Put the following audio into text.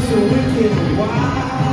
so wicked can wild.